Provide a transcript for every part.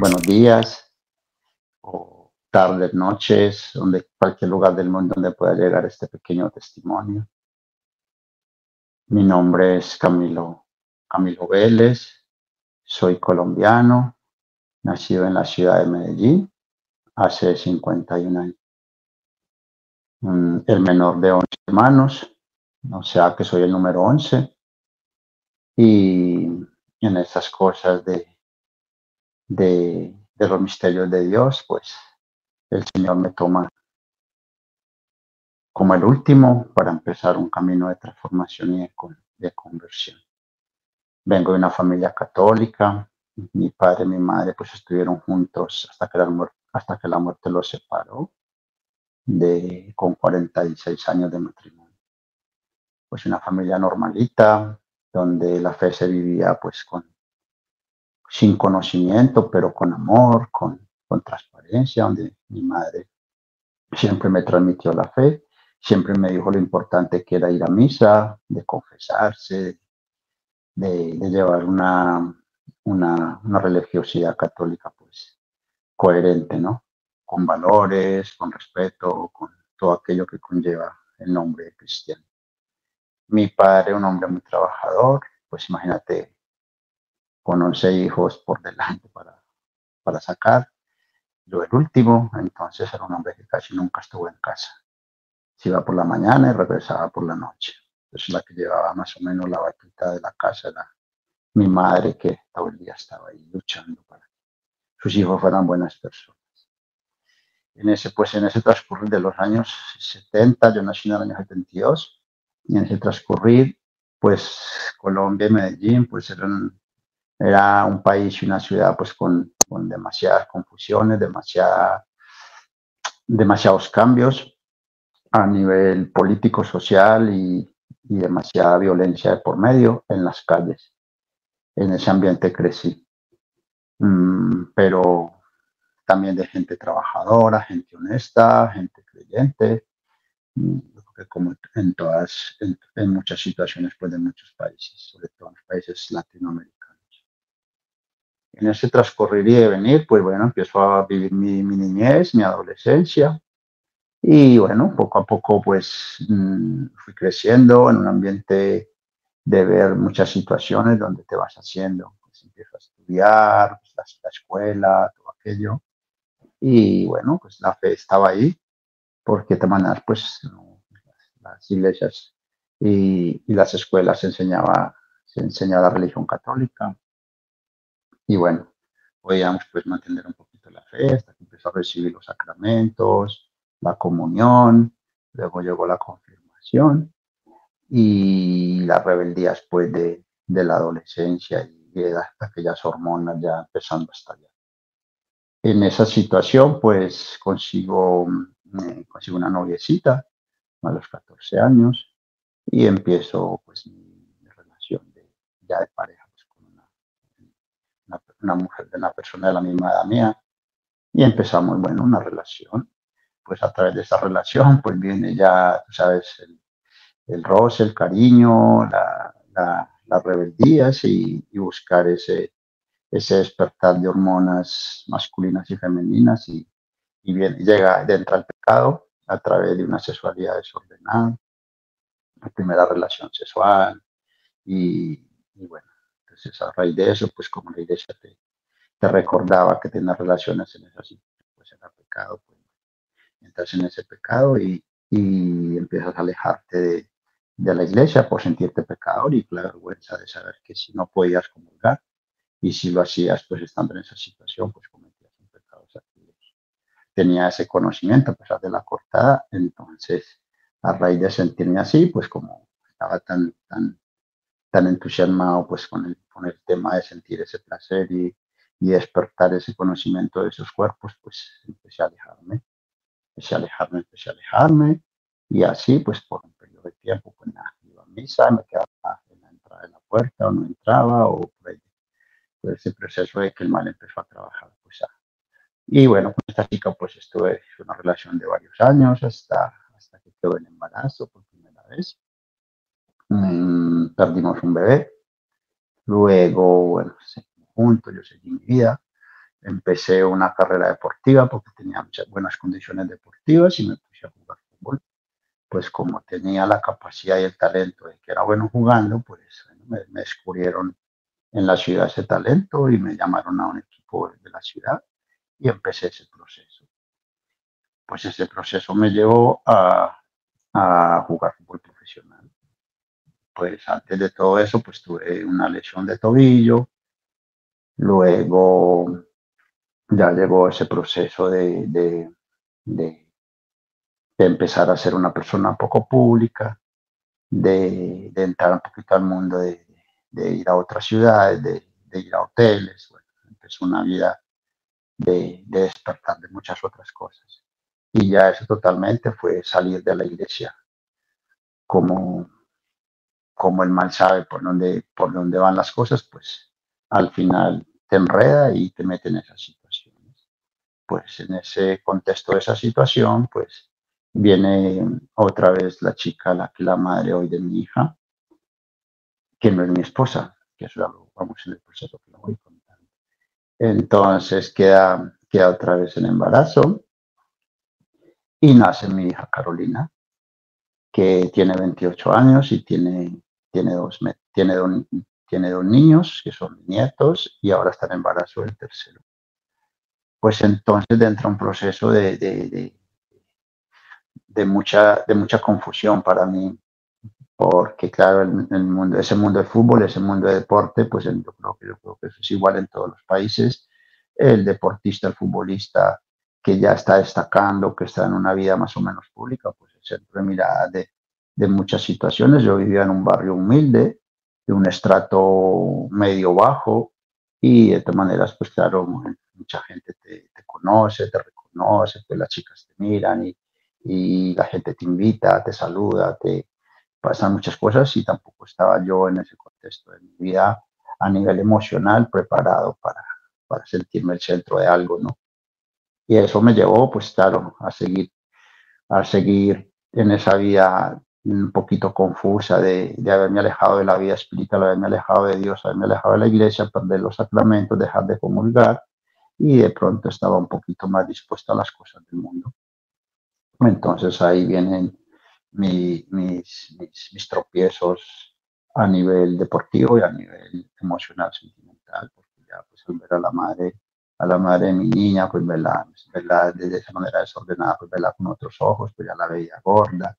buenos días o tardes, noches, donde cualquier lugar del mundo donde pueda llegar este pequeño testimonio. Mi nombre es Camilo, Camilo Vélez, soy colombiano, nacido en la ciudad de Medellín hace 51 años. Mm, el menor de 11 hermanos, o sea que soy el número 11. Y en estas cosas de, de, los misterios de Dios, pues el Señor me toma como el último para empezar un camino de transformación y de, conversión. Vengo de una familia católica, mi padre y mi madre pues estuvieron juntos hasta que la, hasta que la muerte los separó de, con 46 años de matrimonio. Pues una familia normalita, donde la fe se vivía pues con, sin conocimiento, pero con amor, con, con transparencia, donde mi madre siempre me transmitió la fe, siempre me dijo lo importante que era ir a misa, de confesarse, de, llevar una, una, una, religiosidad católica pues coherente, ¿no? Con valores, con respeto, con todo aquello que conlleva el nombre de cristiano. Mi padre, un hombre muy trabajador, pues imagínate, con 11 hijos por delante para, para sacar. Yo el último, entonces era un hombre que casi nunca estuvo en casa. Se iba por la mañana y regresaba por la noche. Entonces la que llevaba más o menos la batuta de la casa era mi madre que todo el día estaba ahí luchando para que sus hijos fueran buenas personas. En ese, pues en ese transcurrir de los años 70, yo nací en el año 72, y en ese transcurrir, pues Colombia y Medellín, pues eran, era un país y una ciudad pues con, con demasiadas confusiones, demasiada, demasiados cambios a nivel político, social y, y demasiada violencia de por medio en las calles. En ese ambiente crecí. Mm, pero también de gente trabajadora, gente honesta, gente creyente, mm, como en todas, en, muchas situaciones pues, de muchos países, sobre todo en los países latinoamericanos. En ese transcurrir y venir, pues bueno, empiezo a vivir mi, mi niñez, mi adolescencia, y bueno, poco a poco pues mm, fui creciendo en un ambiente de ver muchas situaciones donde te vas haciendo, pues empiezo a estudiar, pues, la, la, escuela, todo aquello. Y bueno, pues la fe estaba ahí, porque de maneras pues las iglesias y, las escuelas se enseñaba, se enseñaba la religión católica. Y bueno, podíamos pues mantener un poquito la fe hasta empezó a recibir los sacramentos, la comunión, luego llegó la confirmación y las rebeldías pues de, de la adolescencia y de aquellas hormonas ya empezando a estallar. En esa situación pues consigo, eh, consigo una noviecita a los 14 años y empiezo pues mi, relación ya de pareja una, una, mujer de una persona de la misma edad mía. Y empezamos, bueno, una relación. Pues a través de esa relación pues viene ya, tú sabes, el, roce, el cariño, la, la, las rebeldías y, y, buscar ese, ese despertar de hormonas masculinas y femeninas. Y, y bien, llega, entra el pecado a través de una sexualidad desordenada, la primera relación sexual. Y, bueno, entonces a raíz de eso, pues como la iglesia te, te recordaba que tener relaciones en situación, pues era pecado, pues entras en ese pecado y, y empiezas a alejarte de, de, la iglesia por sentirte pecador y la vergüenza de saber que si no podías comulgar y si lo hacías, pues estando en esa situación, pues tenía ese conocimiento a pesar de la cortada, entonces a raíz de sentirme así, pues como estaba tan, tan, tan entusiasmado pues con el, con el tema de sentir ese placer y, y despertar ese conocimiento de esos cuerpos, pues empecé a alejarme, empecé a alejarme, empecé a alejarme y así pues por un periodo de tiempo pues nada, iba a misa, me quedaba en la entrada de la puerta o no entraba o por, ahí, por ese proceso de que el mal empezó a trabajar pues a, y bueno, con esta chica pues estuve en una relación de varios años hasta, hasta que quedó en embarazo por primera vez. Mm, perdimos un bebé. Luego, bueno, juntos, yo seguí mi vida. empecé una carrera deportiva porque tenía muchas buenas condiciones deportivas y me puse a jugar fútbol. Pues como tenía la capacidad y el talento de que era bueno jugando, pues me, me descubrieron en la ciudad ese talento y me llamaron a un equipo de la ciudad y empecé ese proceso. Pues ese proceso me llevó a, a jugar fútbol. Pues antes de todo eso, pues tuve una lesión de tobillo, luego ya llegó ese proceso de, de, de, empezar a ser una persona poco pública, de, entrar un poquito al mundo de, ir a otras ciudades, de, ir a hoteles. Bueno, empezó una vida de, despertar de muchas otras cosas. Y ya eso totalmente fue salir de la iglesia, como, como el mal sabe por dónde, por dónde van las cosas, pues al final te enreda y te mete en esas situaciones. Pues en ese contexto de esa situación, pues viene otra vez la chica, la la madre hoy de mi hija, que no es mi esposa, que eso lo vamos en el proceso que lo voy contando. Entonces queda, queda otra vez en embarazo y nace mi hija Carolina, que tiene 28 años y tiene, tiene, dos, tiene, tiene dos niños que son nietos y ahora está en embarazo del tercero. Pues entonces entra un proceso de, de, de, mucha, de mucha confusión para mí, porque claro, el, el, mundo, ese mundo del fútbol, ese mundo de deporte, pues yo creo, yo creo que eso es igual en todos los países. El deportista, el futbolista que ya está destacando, que está en una vida más o menos pública, pues el centro de mirada de, de muchas situaciones. Yo vivía en un barrio humilde, de un estrato medio bajo y de todas maneras, pues claro, mucha gente te, conoce, te reconoce, pues las chicas te miran y, y, la gente te invita, te saluda, te pasan muchas cosas y tampoco estaba yo en ese contexto de mi vida a nivel emocional preparado para, para sentirme el centro de algo, ¿no? Y eso me llevó, pues claro, a seguir, a seguir en esa vida un poquito confusa de, de, haberme alejado de la vida espiritual, haberme alejado de Dios, haberme alejado de la iglesia, perder los sacramentos, dejar de comulgar y de pronto estaba un poquito más dispuesto a las cosas del mundo. Entonces ahí vienen mi, mis, mis, mis, tropiezos a nivel deportivo y a nivel emocional, sentimental, porque ya pues al ver a la madre, a la madre de mi niña, pues verla, verla de esa manera desordenada, pues verla con otros ojos, pues ya la veía gorda,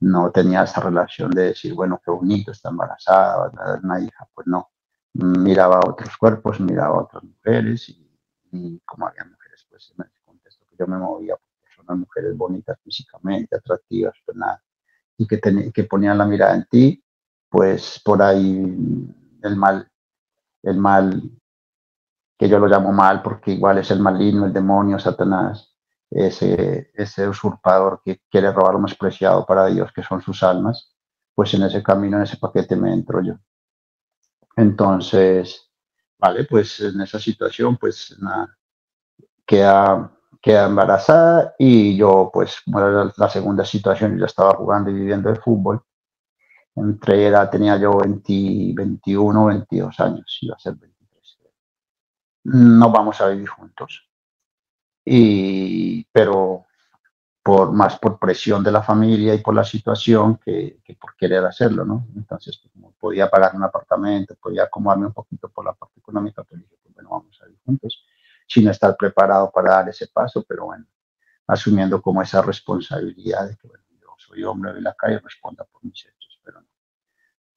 no tenía esa relación de decir, bueno, qué bonito, está embarazada, va a una hija, pues no. Miraba a otros cuerpos, miraba a otras mujeres y, como había mujeres, pues en ese que yo me movía, pues personas, mujeres bonitas físicamente, atractivas, pues nada, y que, que ponían la mirada en ti, pues por ahí el mal, el mal, que yo lo llamo mal porque igual es el maligno, el demonio, Satanás, ese, usurpador que quiere robar lo más preciado para Dios, que son sus almas, pues en ese camino, en ese paquete me entro yo. Entonces, vale, pues en esa situación, pues nada, queda, queda embarazada y yo, pues, bueno, la, segunda situación, yo estaba jugando y viviendo de fútbol. Entre era, tenía yo 20, 21, 22 años, iba a ser 23. No vamos a vivir juntos y, pero por, más por presión de la familia y por la situación que, que por querer hacerlo, ¿no? Entonces, pues, como podía pagar un apartamento, podía acomodarme un poquito por la parte económica, pues dije, pues bueno, vamos a ir juntos, sin estar preparado para dar ese paso, pero bueno, asumiendo como esa responsabilidad de que, bueno, yo soy hombre de la calle, responda por mis hechos, pero no.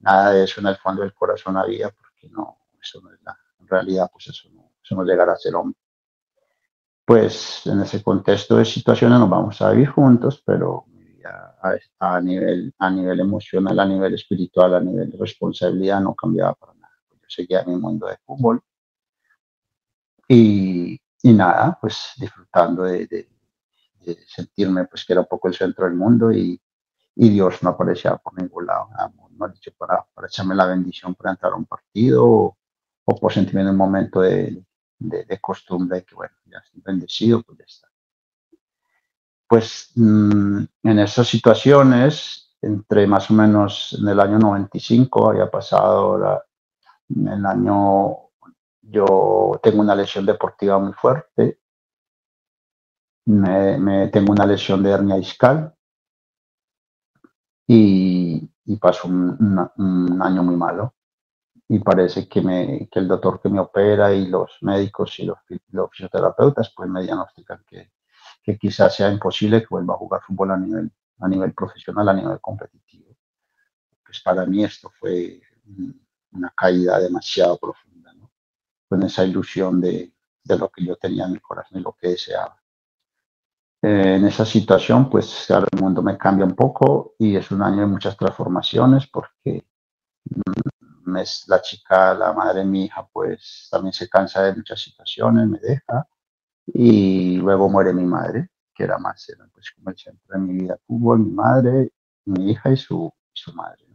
Nada de eso en el fondo del corazón había, porque no, eso no es la en realidad, pues eso no, eso no llegará a ser hombre pues en ese contexto de situaciones nos vamos a vivir juntos, pero a, a, nivel, a nivel emocional, a nivel espiritual, a nivel de responsabilidad no cambiaba para nada. Yo seguía mi mundo de fútbol y, y nada, pues disfrutando de, de, de, sentirme pues que era un poco el centro del mundo y, y Dios no aparecía por ningún lado. No ha dicho para, para echarme la bendición para entrar a un partido o, o por sentirme en un momento de, de, de, costumbre que, bueno, ya estoy bendecido, pues ya está. Pues mmm, en esas situaciones, entre más o menos en el año 95, había pasado el año yo tengo una lesión deportiva muy fuerte, me, tengo una lesión de hernia discal y, pasó un, año muy malo. Y parece que, me, que el doctor que me opera y los médicos y los, los fisioterapeutas pues me diagnostican que, que quizás sea imposible que vuelva a jugar fútbol a nivel, a nivel profesional, a nivel competitivo. Pues para mí esto fue una caída demasiado profunda, ¿no? con esa ilusión de, de, lo que yo tenía en mi corazón y lo que deseaba. Eh, en esa situación, pues ahora el mundo me cambia un poco y es un año de muchas transformaciones porque mm, es la chica, la madre de mi hija, pues también se cansa de muchas situaciones, me deja y luego muere mi madre, que era más, era pues como el centro mi vida, fútbol, mi madre, mi hija y su, su madre.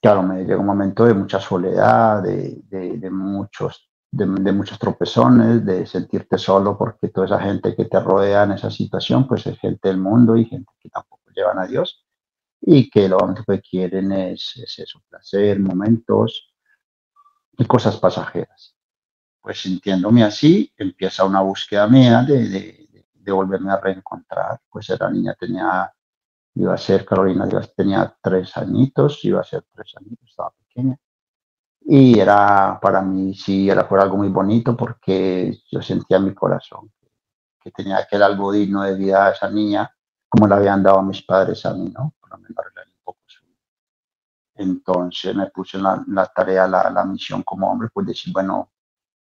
Claro, me llega un momento de mucha soledad, de, de, muchos, de, muchos tropezones, de sentirte solo porque toda esa gente que te rodea en esa situación, pues es gente del mundo y gente que tampoco llevan a Dios y que lo único que quieren es, es eso, placer, momentos y cosas pasajeras pues sintiéndome así, empieza una búsqueda mía de, de, volverme a reencontrar. Pues la niña tenía, iba a ser, Carolina tenía tres añitos, iba a ser tres añitos, estaba pequeña. Y era para mí, sí, era fue algo muy bonito porque yo sentía en mi corazón que tenía que dar de vida a esa niña, como la habían dado mis padres a mí, ¿no? Lo menos un poco Entonces me puse la, la tarea, la, la, misión como hombre, pues decir, bueno,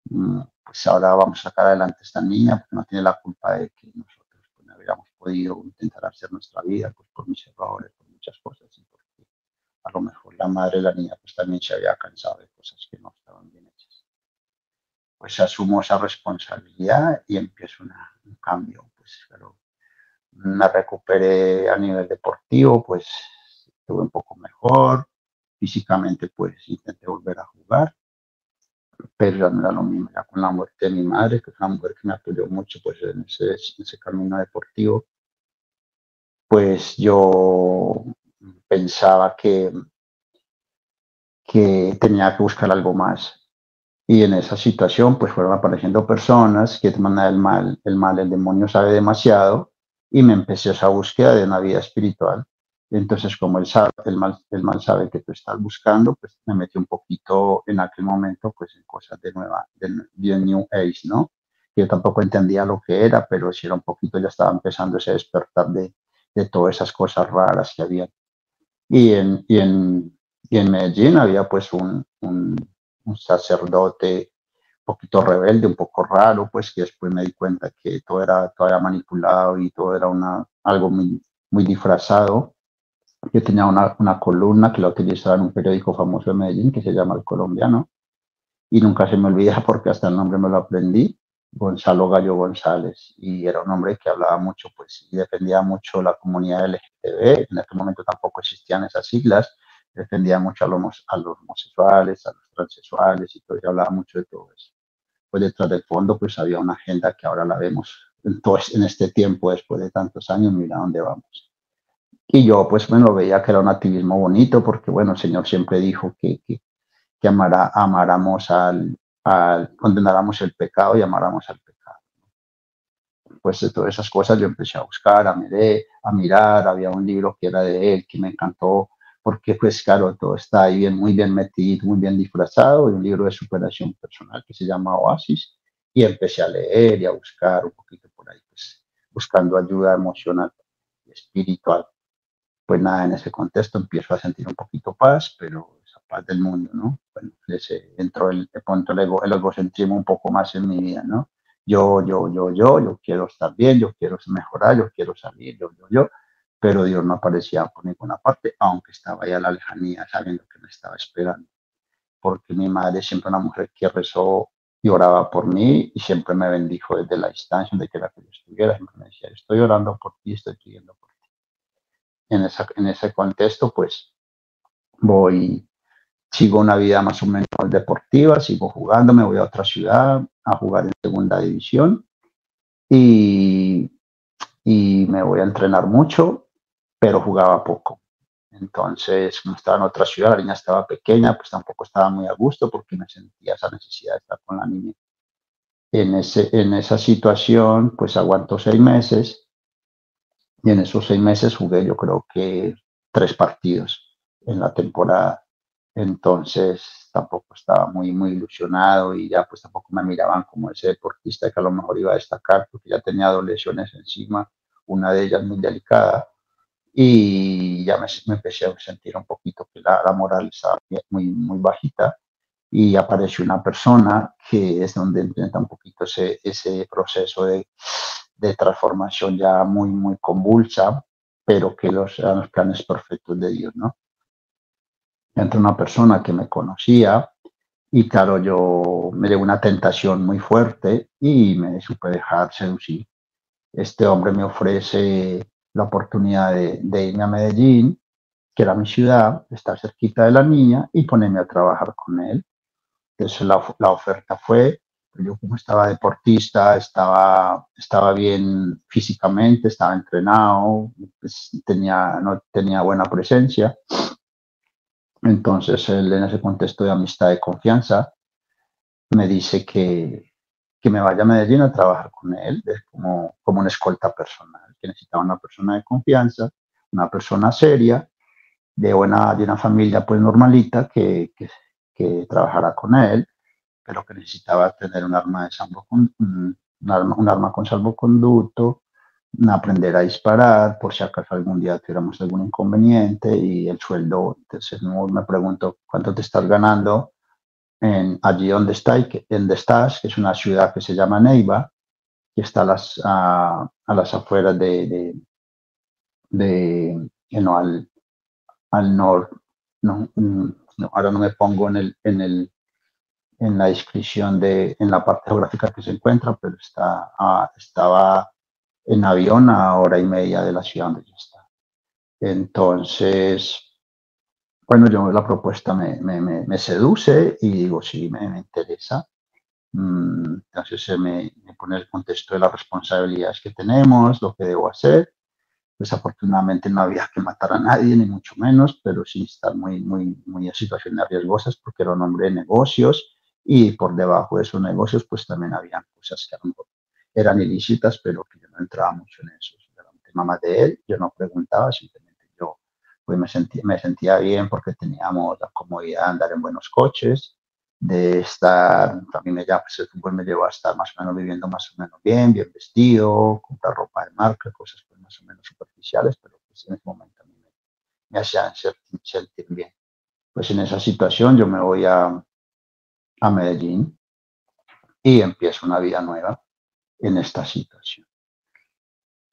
Mm, pues ahora vamos a sacar adelante a esta niña porque no tiene la culpa de que nosotros pues, no hubiéramos podido intentar hacer nuestra vida pues, por mis errores, por muchas cosas y porque a lo mejor la madre de la niña pues también se había cansado de cosas que no estaban bien hechas. Pues asumo esa responsabilidad y empiezo un cambio, pues pero me recuperé a nivel deportivo, pues estuve un poco mejor, físicamente pues intenté volver a jugar pero ya no era lo mismo, ya con la muerte de mi madre, que es una mujer que me apoyó mucho pues, en, ese, en ese camino deportivo, pues yo pensaba que, que tenía que buscar algo más. Y en esa situación, pues fueron apareciendo personas que te mandan el mal, el mal, el demonio sabe demasiado, y me empecé esa búsqueda de una vida espiritual. Entonces, como él sabe, el mal, el mal sabe que tú estás buscando, pues me metí un poquito en aquel momento, pues en cosas de nueva, de, New Age, ¿no? Yo tampoco entendía lo que era, pero si era un poquito, ya estaba empezando ese despertar de, de todas esas cosas raras que había. Y en, y en, y en Medellín había pues un, un, un sacerdote poquito rebelde, un poco raro, pues que después me di cuenta que todo era, todo era manipulado y todo era una, algo muy, muy disfrazado. Yo tenía una, una, columna que la utilizaba en un periódico famoso de Medellín que se llama El Colombiano y nunca se me olvida porque hasta el nombre me lo aprendí, Gonzalo Gallo González. Y era un hombre que hablaba mucho pues y defendía mucho la comunidad LGTB, en aquel momento tampoco existían esas siglas, defendía mucho a los, a los homosexuales, a los transexuales y todo, y hablaba mucho de todo eso. Pues detrás del fondo pues había una agenda que ahora la vemos en, todo, en este tiempo después de tantos años, mira dónde vamos. Y yo pues lo veía que era un activismo bonito porque bueno, el Señor siempre dijo que, que, que amara, amáramos al, al, condenáramos el pecado y amáramos al pecado. Pues de todas esas cosas yo empecé a buscar, a, mirar, a mirar, había un libro que era de él que me encantó porque pues claro, todo está ahí bien, muy bien metido, muy bien disfrazado, y un libro de superación personal que se llama Oasis, y empecé a leer y a buscar un poquito por ahí, pues buscando ayuda emocional y espiritual pues nada, en ese contexto empiezo a sentir un poquito paz, pero esa paz del mundo, ¿no? Bueno, ese, entró el, de pronto el, ego, el egocentrismo un poco más en mi vida, ¿no? Yo, yo, yo, yo, yo quiero estar bien, yo quiero mejorar, yo quiero salir, yo, yo, yo, pero Dios no aparecía por ninguna parte, aunque estaba ahí a la lejanía, sabiendo que me estaba esperando. Porque mi madre siempre una mujer que rezó y oraba por mí y siempre me bendijo desde la distancia de que la que yo estuviera, siempre me decía, estoy orando por ti, estoy pidiendo por en, esa, en ese contexto, pues voy, sigo una vida más o menos deportiva, sigo jugando, me voy a otra ciudad a jugar en segunda división y, y me voy a entrenar mucho, pero jugaba poco. Entonces, como estaba en otra ciudad, la niña estaba pequeña, pues tampoco estaba muy a gusto porque me sentía esa necesidad de estar con la niña. En, ese, en esa situación, pues aguantó seis meses y en esos seis meses jugué yo creo que tres partidos en la temporada. Entonces tampoco estaba muy, muy ilusionado y ya pues tampoco me miraban como ese deportista que a lo mejor iba a destacar porque ya tenía dos lesiones encima, una de ellas muy delicada y ya me, empecé a sentir un poquito que la, moral estaba muy, muy bajita y apareció una persona que es donde intenta un poquito ese, ese proceso de, de, transformación ya muy, muy convulsa, pero que los, eran los planes perfectos de Dios, ¿no? Entra una persona que me conocía y claro, yo me dio una tentación muy fuerte y me supe dejar seducir. Este hombre me ofrece la oportunidad de, irme a Medellín, que era mi ciudad, estar cerquita de la niña y ponerme a trabajar con él. Entonces la, oferta fue, yo como estaba deportista, estaba, estaba bien físicamente, estaba entrenado, pues tenía, no tenía buena presencia. Entonces él en ese contexto de amistad y confianza me dice que, que me vaya a Medellín a trabajar con él como, como una escolta personal necesitaba una persona de confianza, una persona seria, de, buena, de una familia pues normalita que, que, que trabajara con él, pero que necesitaba tener un arma de salvo, un, arma, un arma con salvoconducto, aprender a disparar por si acaso algún día tuviéramos algún inconveniente y el sueldo, entonces me pregunto cuánto te estás ganando en, allí donde, está donde estás, que es una ciudad que se llama Neiva, que está a las, a, las afueras de, de, al, al norte. No, mm, no, ahora no me pongo en, el, en, el, en la descripción de, en la parte geográfica que se encuentra, pero está, estaba en avión a hora y media de la ciudad donde yo está. Entonces, bueno, yo la propuesta me, me, me, seduce y digo, sí, me, me interesa. Mm, entonces se me, pone el contexto de las responsabilidades que tenemos, lo que debo hacer. Desafortunadamente no había que matar a nadie, ni mucho menos, pero sí estar muy, muy, muy en situaciones riesgosas porque era un hombre de negocios y por debajo de esos negocios pues también había cosas que eran ilícitas, pero que yo no entraba mucho en eso. Era un tema más de él, yo no preguntaba, simplemente yo pues me sentía, me sentía bien porque teníamos la comodidad de andar en buenos coches, de estar, también me, pues el fútbol me llevó a estar más o menos viviendo más o menos bien, bien vestido, comprar ropa de marca, cosas pues más o menos superficiales, pero pues en ese momento a mí me, hacían sentir bien. Pues en esa situación yo me voy a, a Medellín y empiezo una vida nueva en esta situación.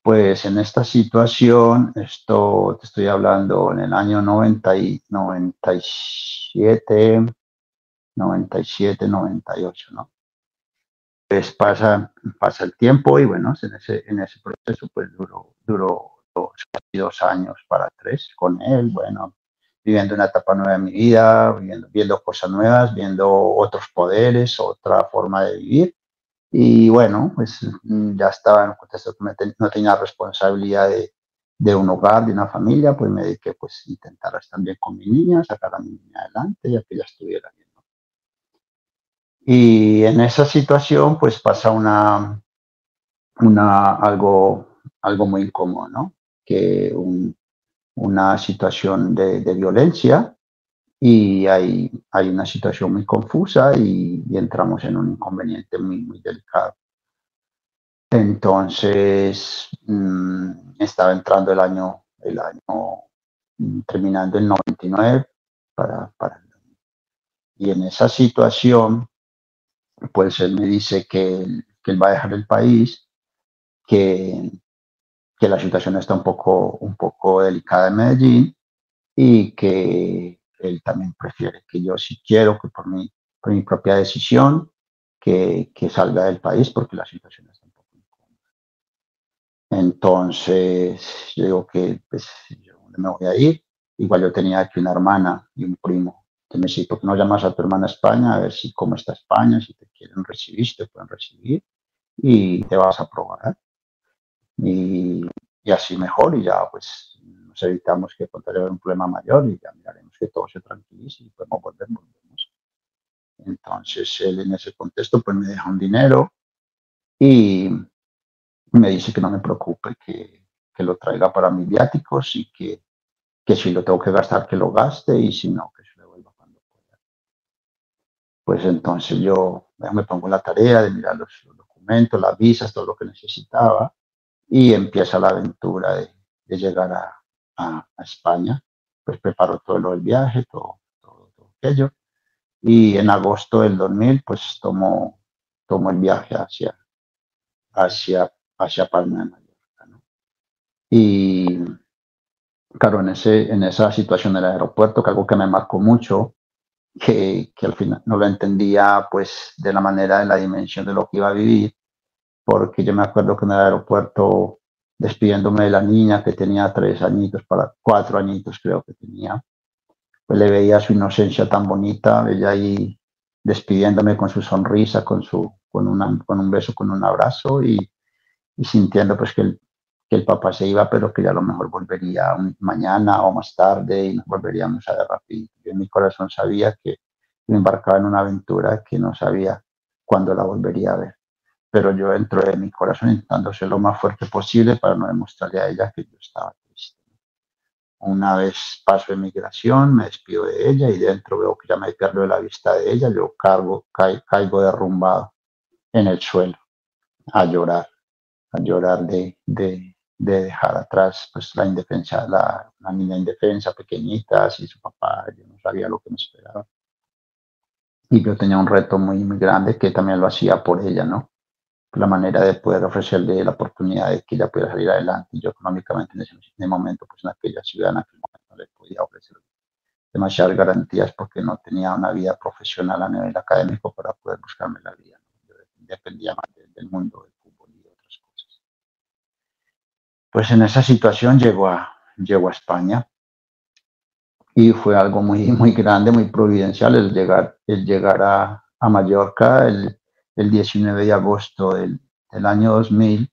Pues en esta situación, esto te estoy hablando en el año 90 y 97, 97, 98, ¿no? Pues pasa, pasa el tiempo y bueno, en ese, en ese proceso pues duró, duró dos, años para tres con él, bueno, viviendo una etapa nueva de mi vida, viendo, viendo cosas nuevas, viendo otros poderes, otra forma de vivir. Y bueno, pues ya estaba en un contexto que no tenía responsabilidad de, de, un hogar, de una familia, pues me dediqué pues a intentar estar bien con mi niña, sacar a mi niña adelante, ya que ella estuviera bien y en esa situación, pues pasa una, una algo, algo muy incómodo, ¿no? Que una situación de, violencia y hay, hay una situación muy confusa y, entramos en un inconveniente muy, muy delicado. Entonces, mm, estaba entrando el año, el año, mm, terminando el 99 para, para y en esa situación pues él me dice que, él va a dejar el país, que, que, la situación está un poco, un poco delicada en Medellín y que él también prefiere que yo si quiero, que por mi, por mi propia decisión, que, que salga del país porque la situación está un poco incómoda. Entonces, yo digo que pues, yo me voy a ir. Igual yo tenía aquí una hermana y un primo me dice, ¿por qué no llamas a tu hermana a España a ver si cómo está España, si te quieren recibir, si te pueden recibir y te vas a probar? Y, y así mejor y ya pues nos evitamos que haya un problema mayor y ya miraremos que todo se tranquilice y podemos volver, volvemos. Entonces él en ese contexto pues me deja un dinero y me dice que no me preocupe, que, que lo traiga para mis viáticos y que, que si lo tengo que gastar, que lo gaste y si no, que se lo devuelva cuando pueda. Pues entonces yo me pongo la tarea de mirar los, documentos, las visas, todo lo que necesitaba y empieza la aventura de, de llegar a, a, España. Pues preparo todo lo del viaje, todo, todo, todo, aquello. Y en agosto del 2000, pues tomo, tomo el viaje hacia, hacia hacia Palma de Mallorca. ¿no? Y claro, en, ese, en esa situación del aeropuerto, que algo que me marcó mucho, que, que, al final no lo entendía pues de la manera, de la dimensión de lo que iba a vivir, porque yo me acuerdo que en el aeropuerto, despidiéndome de la niña que tenía tres añitos, para cuatro añitos creo que tenía, pues le veía su inocencia tan bonita, veía ahí despidiéndome con su sonrisa, con, su, con, una, con un beso, con un abrazo y, y sintiendo pues que que el papá se iba, pero que ya a lo mejor volvería mañana o más tarde y nos volveríamos a ver. Yo en mi corazón sabía que me embarcaba en una aventura que no sabía cuándo la volvería a ver. Pero yo entro en mi corazón intentando ser lo más fuerte posible para no demostrarle a ella que yo estaba triste. Una vez paso de migración, me despido de ella y dentro veo que ya me pierdo de la vista de ella, yo cargo, caigo derrumbado en el suelo a llorar a llorar de, de, de dejar atrás pues la indefensa, la, la, niña indefensa, pequeñita, así su papá, yo no sabía lo que me esperaba. Y yo tenía un reto muy, muy grande que también lo hacía por ella, ¿no? La manera de poder ofrecerle la oportunidad de que ella pueda salir adelante. Y yo económicamente en ese, momento, pues en aquella ciudad, en aquel momento, no le podía ofrecer demasiadas garantías porque no tenía una vida profesional a nivel académico para poder buscarme la vida. Yo dependía más del mundo pues en esa situación llegó a, llegó a España. Y fue algo muy, muy grande, muy providencial el llegar, el llegar a, a Mallorca el, el, 19 de agosto del, del, año 2000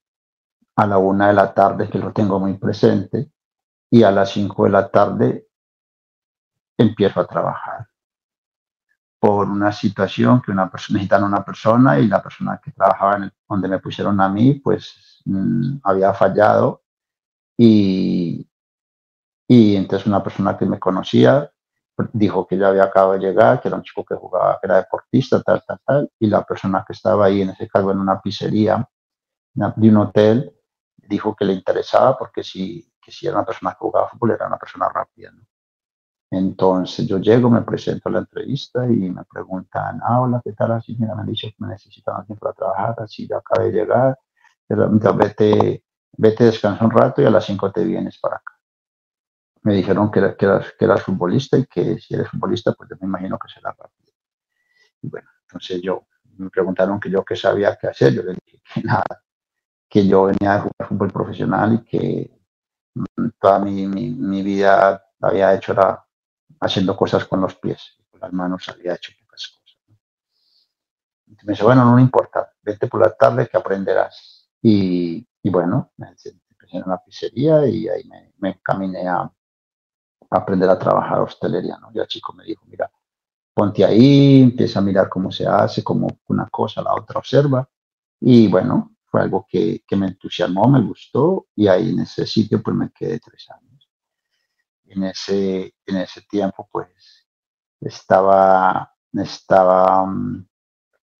a la una de la tarde, que lo tengo muy presente, y a las 5 de la tarde empiezo a trabajar por una situación que una persona necesitan una persona y la persona que trabajaba en donde me pusieron a mí pues mmm, había fallado y, y entonces una persona que me conocía dijo que ya había acabado de llegar, que era un chico que jugaba, que era deportista, tal, tal, tal, y la persona que estaba ahí en ese cargo en una pizzería de un hotel dijo que le interesaba porque si, que si era una persona que jugaba fútbol era una persona rápida. ¿no? Entonces yo llego, me presento a la entrevista y me preguntan, ah, hola, ¿qué tal? Así, mira, me han dicho que me necesitan alguien para trabajar, así ya acabé de llegar, entonces vete descansa un rato y a las 5 te vienes para acá. Me dijeron que, que, eras, futbolista y que si eres futbolista, pues me imagino que será rápido. Y bueno, entonces yo, me preguntaron que yo qué sabía qué hacer, yo les dije que nada, que yo venía a jugar fútbol profesional y que mm, toda mi, mi, mi vida había hecho era haciendo cosas con los pies, con las manos había hecho pocas cosas. Entonces me dice, bueno, no importa, vete por la tarde que aprenderás. Y, y bueno, me empecé en la pizzería y ahí me, me encaminé a, a, aprender a trabajar hostelería, ¿no? Ya chico me dijo, mira, ponte ahí, empieza a mirar cómo se hace, como una cosa, la otra observa. Y bueno, fue algo que, que me entusiasmó, me gustó y ahí en ese sitio pues me quedé tres años. En ese, en ese tiempo pues estaba, estaba um,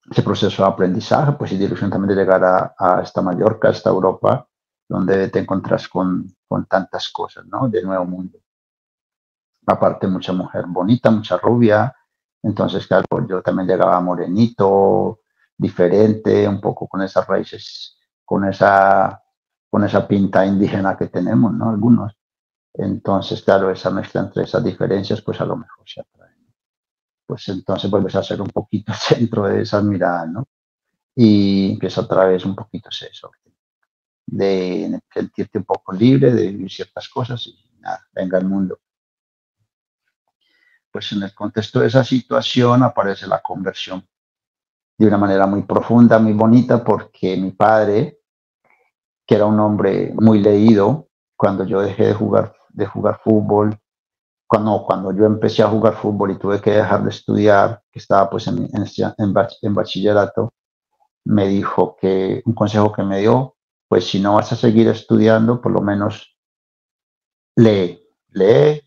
ese proceso de aprendizaje, pues y también de llegar a, a, esta Mallorca, a esta Europa, donde te encuentras con, con tantas cosas, ¿no? De nuevo mundo. Aparte, mucha mujer bonita, mucha rubia. Entonces, claro, yo también llegaba morenito, diferente, un poco con esas raíces, con esa, con esa pinta indígena que tenemos, ¿no? Algunos. Entonces, claro, esa mezcla entre esas diferencias, pues a lo mejor se atrae pues entonces vuelves a ser un poquito centro de esas miradas, ¿no? Y empieza otra vez un poquito eso, de sentirte un poco libre, de vivir ciertas cosas y nada, venga el mundo. Pues en el contexto de esa situación aparece la conversión de una manera muy profunda, muy bonita, porque mi padre, que era un hombre muy leído, cuando yo dejé de jugar de jugar fútbol, cuando, cuando yo empecé a jugar fútbol y tuve que dejar de estudiar, que estaba pues en, en, en, bachillerato, me dijo que un consejo que me dio, pues si no vas a seguir estudiando, por lo menos lee, lee,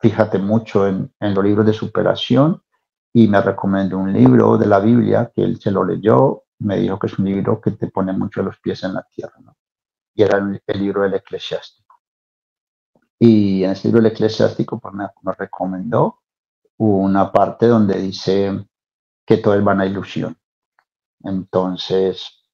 fíjate mucho en, en los libros de superación y me recomendó un libro de la Biblia que él se lo leyó, me dijo que es un libro que te pone mucho los pies en la tierra. Y era el, el libro del eclesiástico. Y en ese libro del eclesiástico pues me, me recomendó una parte donde dice que todo es vana ilusión. Entonces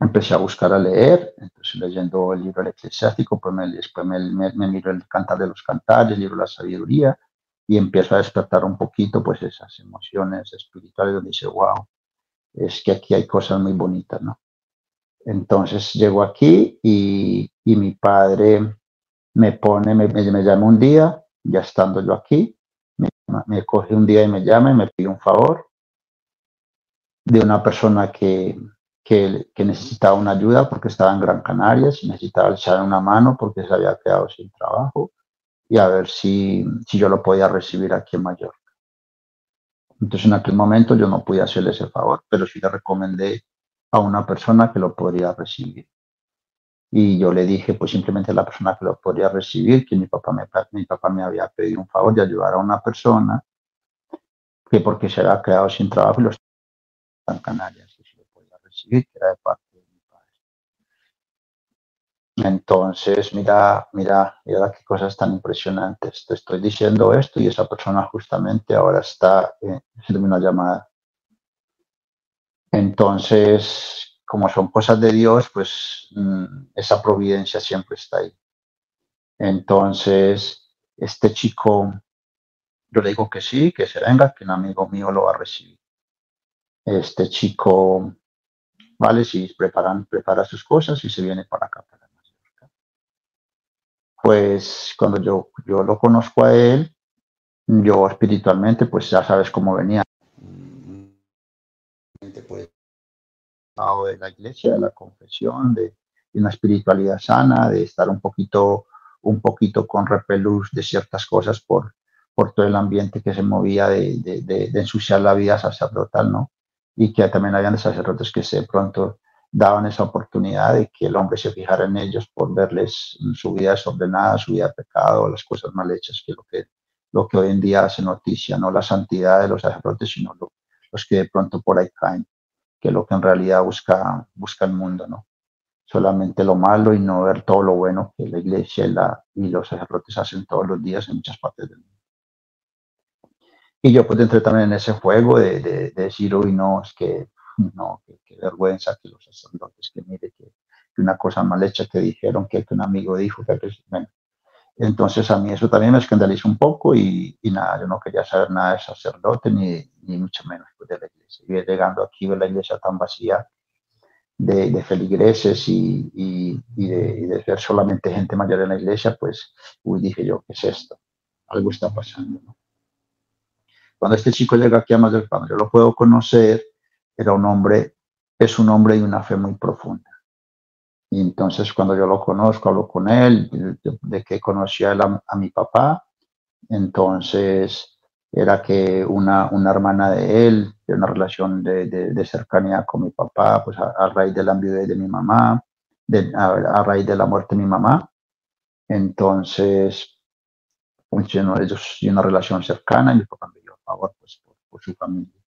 empecé a buscar a leer, entonces leyendo el libro del eclesiástico, pues me, después me, me, me miro el cantar de los cantares, el libro la sabiduría, y empiezo a despertar un poquito pues esas emociones espirituales donde dice, wow, es que aquí hay cosas muy bonitas, ¿no? Entonces llego aquí y, y mi padre me pone, me, me, llama un día, ya estando yo aquí, me, me, coge un día y me llama y me pide un favor de una persona que, que, necesitaba una ayuda porque estaba en Gran Canaria, y necesitaba echar una mano porque se había quedado sin trabajo y a ver si, si yo lo podía recibir aquí en Mallorca. Entonces en aquel momento yo no pude hacerle ese favor, pero sí le recomendé a una persona que lo podría recibir. Y yo le dije, pues simplemente la persona que lo podría recibir, que mi papá me, mi papá me había pedido un favor de ayudar a una persona que porque se había quedado sin trabajo y los en Canarias, y si lo podía recibir, que era de parte de mi padre. Entonces, mira, mira, mira qué cosas tan impresionantes. Te estoy diciendo esto y esa persona justamente ahora está en una llamada. Entonces, como son cosas de Dios, pues mmm, esa providencia siempre está ahí. Entonces, este chico, yo le digo que sí, que se venga, que un amigo mío lo va a recibir. Este chico, vale, si preparan, prepara sus cosas y se viene para acá, para Mallorca. Pues cuando yo, yo lo conozco a él, yo espiritualmente, pues ya sabes cómo venía. Pues, de la iglesia, de la confesión, de, una espiritualidad sana, de estar un poquito, un poquito con repelús de ciertas cosas por, por todo el ambiente que se movía de, de, de, ensuciar la vida sacerdotal, ¿no? Y que también habían sacerdotes que se pronto daban esa oportunidad de que el hombre se fijara en ellos por verles su vida desordenada, su vida de pecado, las cosas mal hechas, que lo que, lo que hoy en día hace noticia, no la santidad de los sacerdotes, sino lo, los que de pronto por ahí caen que lo que en realidad busca, busca el mundo, ¿no? Solamente lo malo y no ver todo lo bueno que la iglesia y, la, y los sacerdotes hacen todos los días en muchas partes del mundo. Y yo pues entré también en ese juego de, de, de decir, uy, no, es que, no, qué, vergüenza que los sacerdotes, que mire, que, que, una cosa mal hecha que dijeron, que, que un amigo dijo, que, bueno, entonces a mí eso también me escandalizó un poco y, nada, yo no quería saber nada de sacerdote ni, ni mucho menos pues, de la iglesia. Y llegando aquí ver la iglesia tan vacía de, de feligreses y, y, de, y, de, ver solamente gente mayor en la iglesia, pues uy, dije yo, ¿qué es esto? Algo está pasando. Cuando este chico llega aquí a Madrid, yo lo puedo conocer, era un hombre, es un hombre y una fe muy profunda. Y entonces cuando yo lo conozco, hablo con él, de, de que conocía a, a, mi papá, entonces era que una, una hermana de él, de una relación de, de, de cercanía con mi papá, pues a, a, raíz de la enviudez de mi mamá, a, a, raíz de la muerte de mi mamá, entonces, pues, no, ellos y una relación cercana y mi papá me dio favor pues, por, por su familia.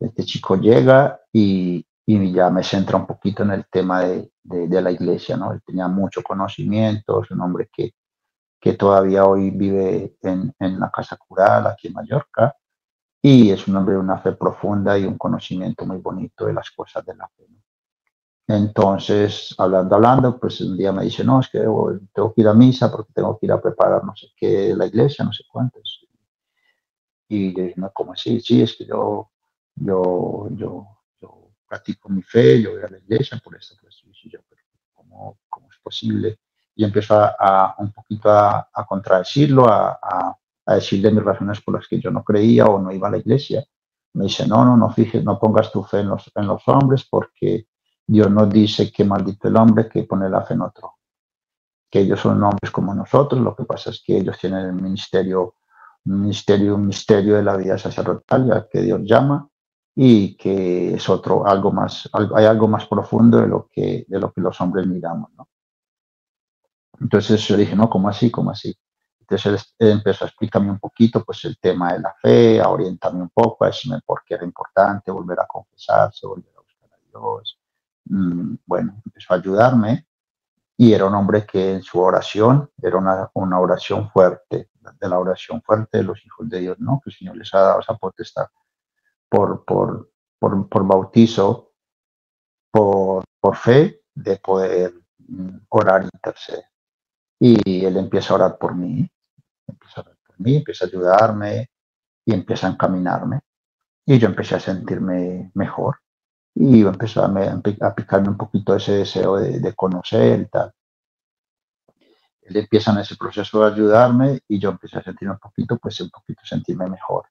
Este chico llega y, y ya me centra un poquito en el tema de, de, la iglesia, ¿no? Él tenía mucho conocimiento, es un hombre que, que todavía hoy vive en, en la Casa Cural, aquí en Mallorca, y es un hombre de una fe profunda y un conocimiento muy bonito de las cosas de la fe. ¿no? Entonces, hablando, hablando, pues un día me dice, no, es que tengo que ir a misa porque tengo que ir a preparar no sé qué, la iglesia, no sé cuántos. Y yo dije, no, ¿cómo así? Sí, es que yo, yo, yo, practico mi fe, yo voy a la iglesia por esto, por esto, y yo, pero ¿cómo, cómo es posible? Y empiezo a, a un poquito a, a contradecirlo, a, a, decirle mis razones por las que yo no creía o no iba a la iglesia. Me dice, no, no, no fijes, no pongas tu fe en los, en los hombres porque Dios no dice que maldito el hombre que pone la fe en otro. que ellos son hombres como nosotros, lo que pasa es que ellos tienen el ministerio, un ministerio, un misterio de la vida sacerdotal, al que Dios llama, y que es otro, algo más, hay algo más profundo de lo que, de lo que los hombres miramos, ¿no? Entonces yo dije, no, ¿cómo así? ¿Cómo así? Entonces él empezó a explicarme un poquito pues el tema de la fe, a orientarme un poco, a decirme por qué era importante volver a confesarse, volver a buscar a Dios. Mm, bueno, empezó a ayudarme y era un hombre que en su oración era una, una oración fuerte, de la oración fuerte de los hijos de Dios, ¿no? Que el Señor les ha dado esa potestad por, por, por, por bautizo, por, por fe, de poder mm, orar e interceder. Y él empieza a orar por mí, empieza a orar por mí, empieza a ayudarme y empieza a encaminarme. Y yo empecé a sentirme mejor y empezó a, a picarme un poquito ese deseo de, de, conocer y tal. Él empieza en ese proceso de ayudarme y yo empecé a sentir un poquito, pues un poquito sentirme mejor.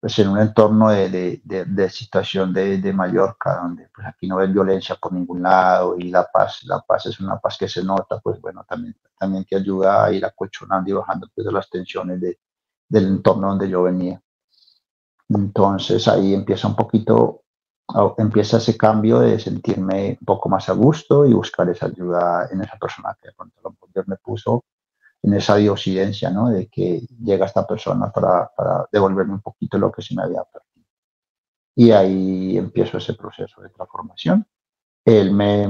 Pues en un entorno de, de, de situación de, Mallorca, donde pues aquí no hay violencia por ningún lado y la paz, la paz es una paz que se nota, pues bueno, también, también te ayuda a ir acolchonando y bajando pues, de las tensiones del entorno donde yo venía. Entonces ahí empieza un poquito empieza ese cambio de sentirme un poco más a gusto y buscar esa ayuda en esa persona que de pronto me puso en esa diosidencia, ¿no? De que llega esta persona para, para, devolverme un poquito lo que se me había perdido. Y ahí empiezo ese proceso de transformación. Él me,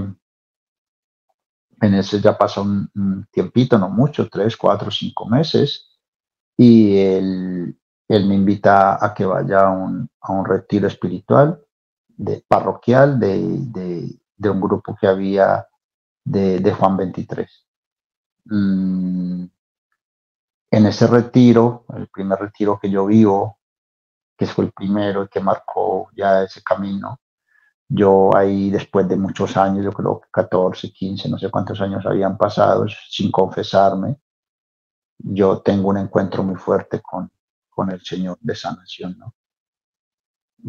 en ese ya pasó un, un tiempito, no mucho, tres, cuatro, cinco meses, y él, él me invita a que vaya a un, a un retiro espiritual de, parroquial de, de, de, un grupo que había de, de Juan 23. Mm, en ese retiro, el primer retiro que yo vivo, que fue el primero y que marcó ya ese camino, yo ahí después de muchos años, yo creo que 14, 15, no sé cuántos años habían pasado sin confesarme, yo tengo un encuentro muy fuerte con, con el Señor de sanación, ¿no?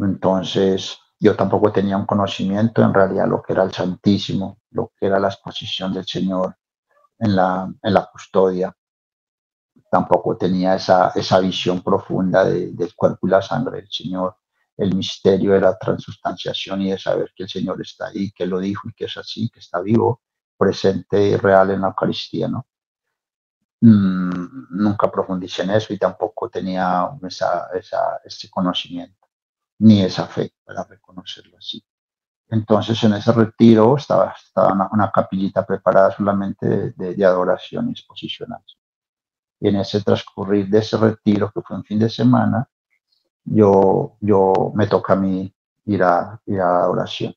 Entonces, yo tampoco tenía un conocimiento en realidad lo que era el Santísimo, lo que era la exposición del Señor en la, en la custodia. Tampoco tenía esa, esa visión profunda de, del cuerpo y la sangre del Señor, el misterio de la transustanciación y de saber que el Señor está ahí, que lo dijo y que es así, que está vivo, presente y real en la Eucaristía, ¿no? Mm, nunca profundicé en eso y tampoco tenía esa, ese conocimiento ni esa fe para reconocerlo así. Entonces en ese retiro estaba, una, capillita preparada solamente de, de, adoración y exposicional. Y en ese transcurrir de ese retiro, que fue un fin de semana, yo, yo me toca a mí ir a, ir adoración.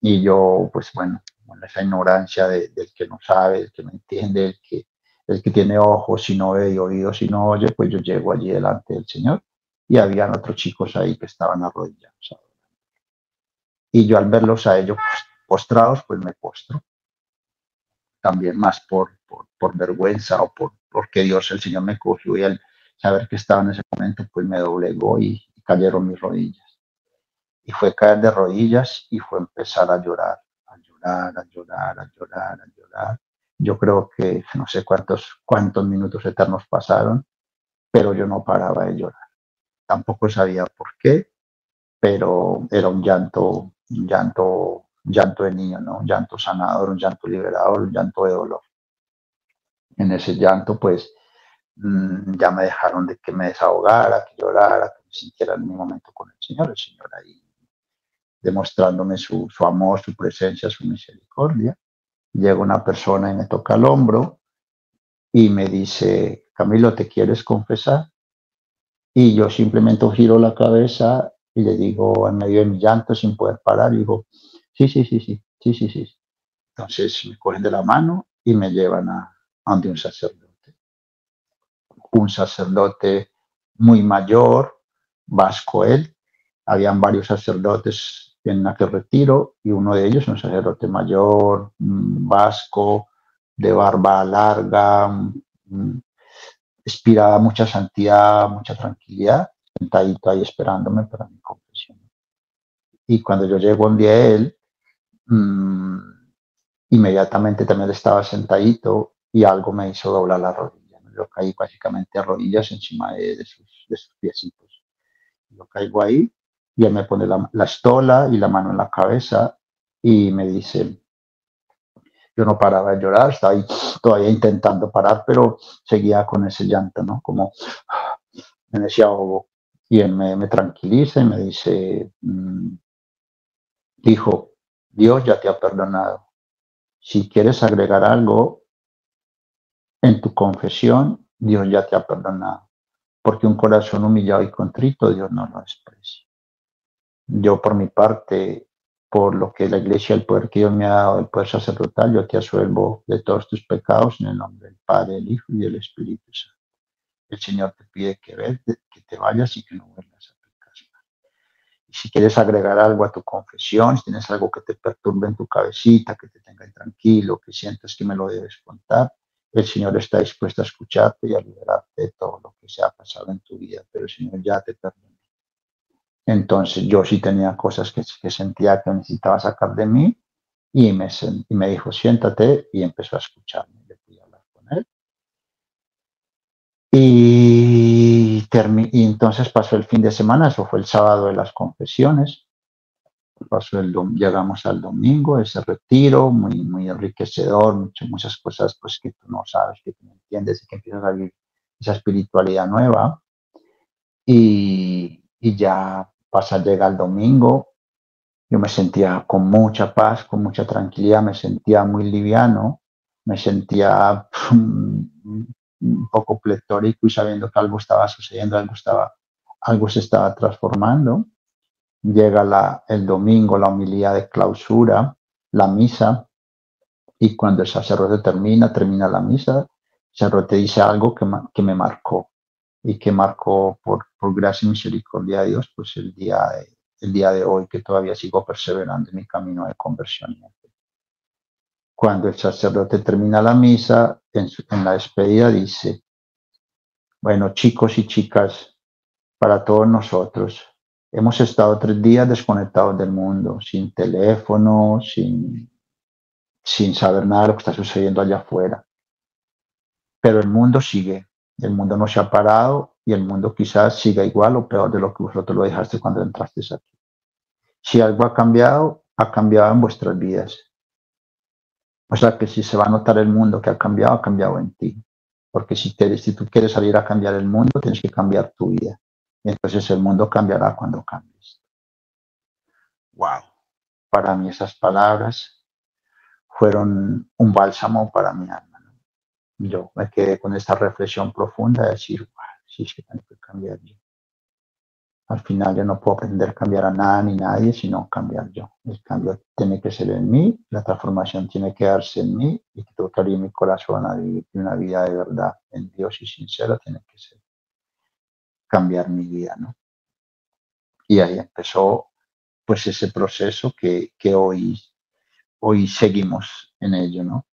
Y yo, pues bueno, con esa ignorancia de, del que no sabe, el que no entiende, el que, el que tiene ojos y no ve y oídos y no oye, pues yo llego allí delante del Señor y habían otros chicos ahí que estaban arrodillados. Y yo al verlos a ellos postrados, pues me postro. También más por, por, por vergüenza o por, porque Dios, el Señor me cogió y al saber que estaba en ese momento, pues me doblegó y, y cayeron mis rodillas. Y fue caer de rodillas y fue empezar a llorar, a llorar, a llorar, a llorar, a llorar. Yo creo que no sé cuántos, cuántos minutos eternos pasaron, pero yo no paraba de llorar tampoco sabía por qué, pero era un llanto, un llanto, llanto de niño, ¿no? Un llanto sanador, un llanto liberador, un llanto de dolor. En ese llanto, pues, mmm, ya me dejaron de que me desahogara, que llorara, que me sintiera en mi momento con el Señor, el Señor ahí demostrándome su, su amor, su presencia, su misericordia. Llega una persona y me toca el hombro y me dice, Camilo, ¿te quieres confesar? Y yo simplemente giro la cabeza y le digo, en medio de mi llanto, sin poder parar, digo, sí, sí, sí, sí, sí, sí, sí. Entonces me cogen de la mano y me llevan a, a donde un sacerdote. Un sacerdote muy mayor, vasco él. Habían varios sacerdotes en aquel retiro y uno de ellos, un sacerdote mayor, vasco, de barba larga, inspiraba mucha santidad, mucha tranquilidad, sentadito ahí esperándome para mi confesión. Y cuando yo llego día a él, mmm, inmediatamente también estaba sentadito y algo me hizo doblar la rodilla. Yo caí básicamente a rodillas encima de, sus, de sus piecitos. Yo caigo ahí y él me pone la, la estola y la mano en la cabeza y me dice, yo no paraba de llorar, estaba ahí todavía intentando parar, pero seguía con ese llanto, ¿no? Como me decía, y él me, tranquiliza y me dice, mm, hijo, Dios ya te ha perdonado. Si quieres agregar algo en tu confesión, Dios ya te ha perdonado. Porque un corazón humillado y contrito, Dios no lo desprecia. Yo por mi parte, por lo que la iglesia, el poder que Dios me ha dado, el poder sacerdotal, yo te asuelvo de todos tus pecados en el nombre del Padre, del Hijo y del Espíritu Santo el Señor te pide que, que te vayas y que no vuelvas a pecar. Y si quieres agregar algo a tu confesión, si tienes algo que te perturbe en tu cabecita, que te tenga tranquilo, que sientas que me lo debes contar, el Señor está dispuesto a escucharte y a liberarte de todo lo que se ha pasado en tu vida, pero el Señor ya te perdonó. Entonces yo sí tenía cosas que, sentía que necesitaba sacar de mí y me, dijo, siéntate y empezó a escucharme. Y, entonces pasó el fin de semana, eso fue el sábado de las confesiones. Pasó el llegamos al domingo, ese retiro muy, muy enriquecedor, muchas, muchas cosas pues, que tú no sabes, que tú no entiendes y que empiezas a vivir esa espiritualidad nueva. Y, y ya pasa, llega el domingo, yo me sentía con mucha paz, con mucha tranquilidad, me sentía muy liviano, me sentía un poco pletórico y sabiendo que algo estaba sucediendo, algo, estaba, algo se estaba transformando. Llega la, el domingo la humildad de clausura, la misa, y cuando el sacerdote termina, termina la misa, el sacerdote dice algo que, que me marcó y que marcó por, por gracia y misericordia de Dios, pues el día el día de hoy que todavía sigo perseverando en mi camino de conversión cuando el sacerdote termina la misa, en, la despedida dice, bueno, chicos y chicas, para todos nosotros, hemos estado tres días desconectados del mundo, sin teléfono, sin, sin saber nada de lo que está sucediendo allá afuera. Pero el mundo sigue, el mundo no se ha parado y el mundo quizás siga igual o peor de lo que vosotros lo dejaste cuando entraste aquí. Si algo ha cambiado, ha cambiado en vuestras vidas. O sea que si se va a notar el mundo que ha cambiado, ha cambiado en ti. Porque si, te, si tú quieres salir a cambiar el mundo, tienes que cambiar tu vida. Y entonces el mundo cambiará cuando cambies. Wow. Para mí esas palabras fueron un bálsamo para mi alma. Yo me quedé con esta reflexión profunda de decir, wow, sí, que tengo que cambiar yo. Al final yo no puedo aprender a cambiar a nada ni nadie, sino cambiar yo. El cambio tiene que ser en mí, la transformación tiene que darse en mí y tengo que abrir mi corazón a vivir una vida de verdad en Dios y sincera, tiene que ser cambiar mi vida, ¿no? Y ahí empezó pues ese proceso que, que hoy, hoy seguimos en ello, ¿no?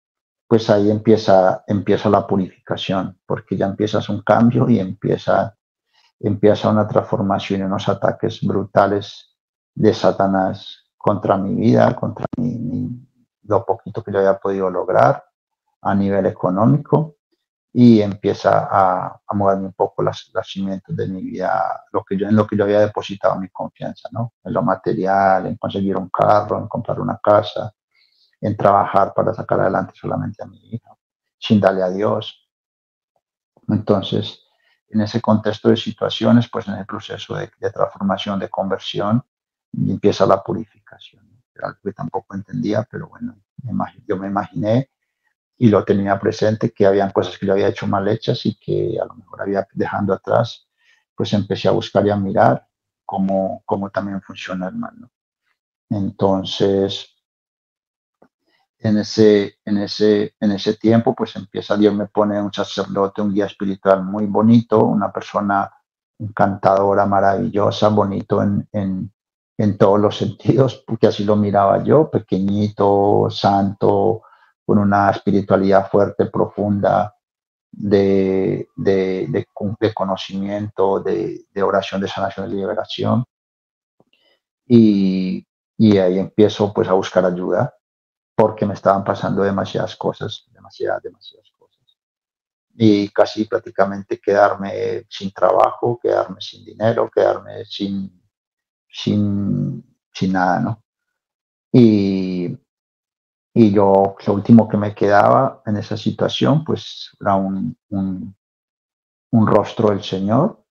Pues ahí empieza, empieza la purificación, porque ya empiezas un cambio y empieza empieza una transformación y unos ataques brutales de Satanás contra mi vida, contra mi, lo poquito que yo había podido lograr a nivel económico y empieza a, a moverme un poco las, las, cimientos de mi vida, lo que yo, en lo que yo había depositado mi confianza, ¿no? En lo material, en conseguir un carro, en comprar una casa, en trabajar para sacar adelante solamente a mi hija, sin darle a Dios. Entonces, en ese contexto de situaciones, pues en el proceso de, transformación, de conversión, empieza la purificación. Era algo que tampoco entendía, pero bueno, yo me imaginé y lo tenía presente que habían cosas que yo había hecho mal hechas y que a lo mejor había dejando atrás, pues empecé a buscar y a mirar cómo, cómo también funciona el mal. Entonces, en ese, en ese, en ese tiempo, pues empieza, Dios me pone un sacerdote, un guía espiritual muy bonito, una persona encantadora, maravillosa, bonito en, en, en todos los sentidos, porque así lo miraba yo, pequeñito, santo, con una espiritualidad fuerte, profunda, de, de, de, de conocimiento, de, oración, de sanación, de liberación. Y, y ahí empiezo pues a buscar ayuda porque me estaban pasando demasiadas cosas, demasiadas, demasiadas cosas. Y casi prácticamente quedarme sin trabajo, quedarme sin dinero, quedarme sin, sin, sin nada, ¿no? Y, y yo, lo último que me quedaba en esa situación, pues era un, un, un rostro del Señor,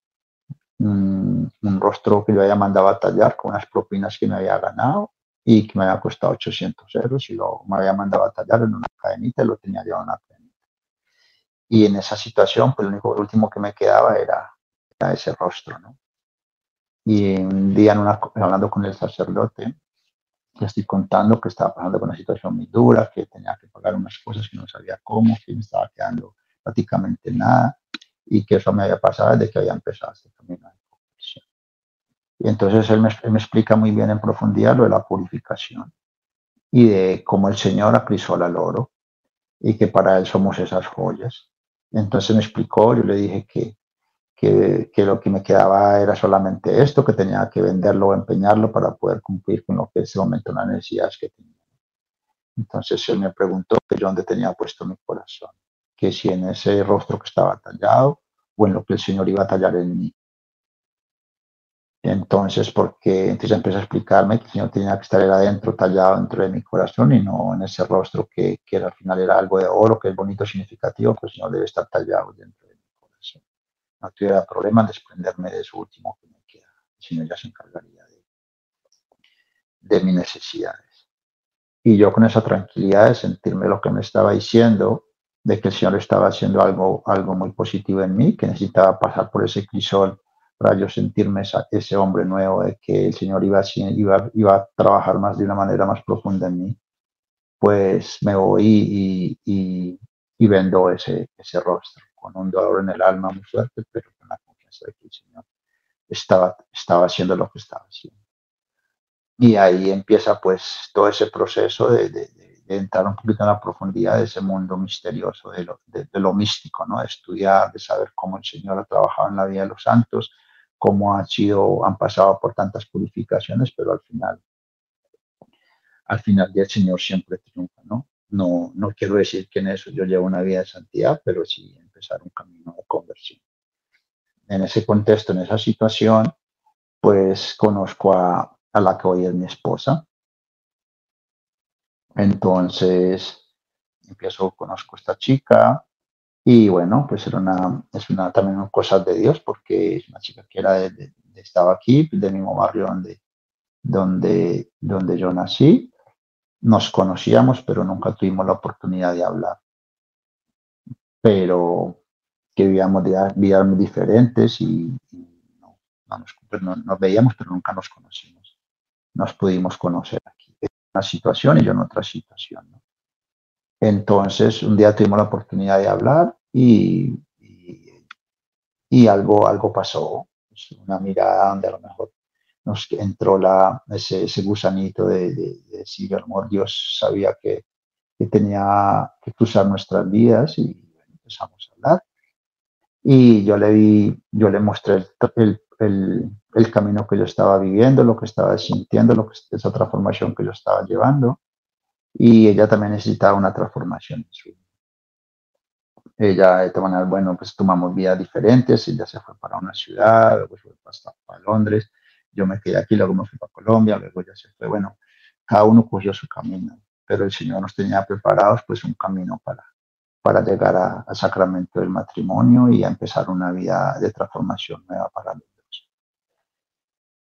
un, un, rostro que yo había mandado a tallar con unas propinas que me había ganado y que me había costado 800 euros y lo me había mandado a tallar en una cadenita y lo tenía llevado en una cadenita. Y en esa situación, pues lo único, lo último que me quedaba era, era ese rostro, ¿no? Y un día en una, hablando con el sacerdote, le estoy contando que estaba pasando con una situación muy dura, que tenía que pagar unas cosas que no sabía cómo, que me estaba quedando prácticamente nada y que eso me había pasado desde que había empezado este camino. Entonces él me, explica muy bien en profundidad lo de la purificación y de cómo el Señor acrisola al oro y que para él somos esas joyas. Entonces me explicó, yo le dije que que, lo que me quedaba era solamente esto, que tenía que venderlo o empeñarlo para poder cumplir con lo que en ese momento las necesidades que tenía. Entonces él me preguntó que yo dónde tenía puesto mi corazón, que si en ese rostro que estaba tallado o en lo que el Señor iba a tallar en mí. Entonces, porque entonces empezó a explicarme que Señor tenía que estar adentro, tallado dentro de mi corazón y no en ese rostro que, que al final era algo de oro, que es bonito, significativo, pues Señor debe estar tallado dentro de no tuviera problema en desprenderme de su último que me queda, sino ya se encargaría de, de mis necesidades. Y yo con esa tranquilidad de sentirme lo que me estaba diciendo, de que el Señor estaba haciendo algo, algo muy positivo en mí, que necesitaba pasar por ese crisol para yo sentirme esa, ese hombre nuevo, de que el Señor iba, iba, iba a trabajar más de una manera más profunda en mí, pues me voy y, y, y vendo ese, ese rostro con un dolor en el alma muy fuerte, pero con la confianza de que el Señor estaba, estaba haciendo lo que estaba haciendo. Y ahí empieza pues todo ese proceso de, de, de entrar un poquito en la profundidad de ese mundo misterioso, de lo, de, lo místico, ¿no? De estudiar, de saber cómo el Señor ha trabajado en la vida de los santos, cómo han sido, han pasado por tantas purificaciones, pero al final, al final el Señor siempre triunfa, ¿no? No, no quiero decir que en eso yo llevo una vida de santidad, pero sí un camino de conversión. En ese contexto, en esa situación, pues conozco a, a la que hoy es mi esposa. Entonces, empiezo, conozco a esta chica y bueno, pues era una, es una, también una cosa de Dios porque es una chica que era estaba aquí, del mismo barrio donde, donde, donde yo nací. Nos conocíamos, pero nunca tuvimos la oportunidad de hablar pero que vivíamos vidas muy diferentes y, pues no, nos, veíamos, pero nunca nos conocimos. Nos pudimos conocer aquí, en una situación y yo en otra situación. ¿no? Entonces, un día tuvimos la oportunidad de hablar y, y, algo, algo pasó, una mirada donde a lo mejor nos entró la, ese, ese gusanito de, de, de decir, amor, Dios sabía que, que tenía que cruzar nuestras vidas y empezamos a hablar. Y yo le vi, yo le mostré el, el, el, el camino que yo estaba viviendo, lo que estaba sintiendo, lo que, esa transformación que yo estaba llevando. Y ella también necesitaba una transformación en su ella de todas maneras, bueno, pues tomamos vidas diferentes, ella se fue para una ciudad, luego se fue para, Londres, yo me quedé aquí, luego me fui para Colombia, luego ella se fue, bueno, cada uno cogió su camino, pero el Señor nos tenía preparados pues un camino para, para llegar al sacramento del matrimonio y a empezar una vida de transformación nueva para dos.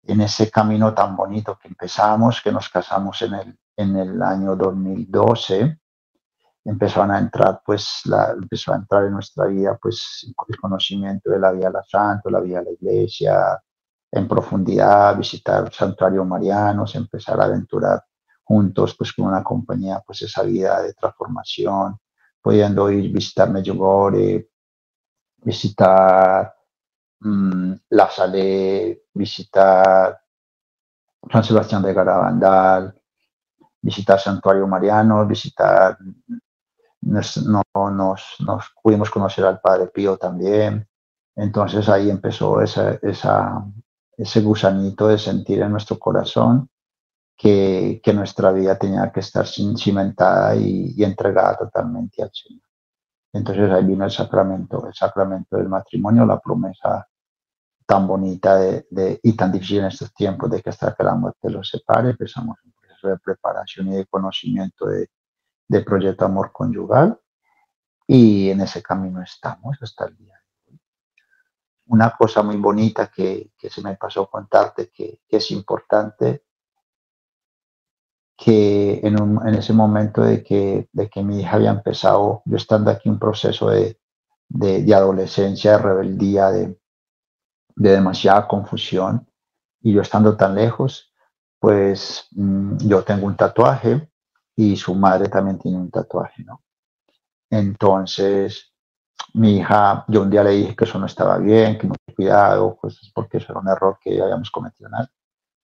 En ese camino tan bonito que empezamos, que nos casamos en el, en el año 2012, empezaron a entrar, pues, la, empezó a entrar en nuestra vida, pues, el conocimiento de la vida de la Santa, la vida de la Iglesia, en profundidad, visitar santuarios marianos, empezar a aventurar juntos, pues, con una compañía, pues, esa vida de transformación, pudiendo ir visitar Medjugorje, visitar La Salle, visitar San Sebastián de Garabandal, visitar Santuario Mariano, visitar, nos, no, nos, pudimos conocer al Padre Pío también. Entonces ahí empezó ese gusanito de sentir en nuestro corazón que, que, nuestra vida tenía que estar cimentada y, y, entregada totalmente al Señor. Entonces ahí vino el sacramento, el sacramento del matrimonio, la promesa tan bonita de, de, y tan difícil en estos tiempos de que hasta que la muerte los separe, empezamos un proceso de preparación y de conocimiento de, de proyecto amor conyugal y en ese camino estamos hasta el día de hoy. Una cosa muy bonita que, que se me pasó contarte que, que es importante que en, un, en, ese momento de que, de que mi hija había empezado, yo estando aquí un proceso de, de, adolescencia, de rebeldía, de, de, demasiada confusión, y yo estando tan lejos, pues mmm, yo tengo un tatuaje y su madre también tiene un tatuaje, ¿no? Entonces, mi hija, yo un día le dije que eso no estaba bien, que no cuidado, pues porque eso era un error que habíamos cometido, nada.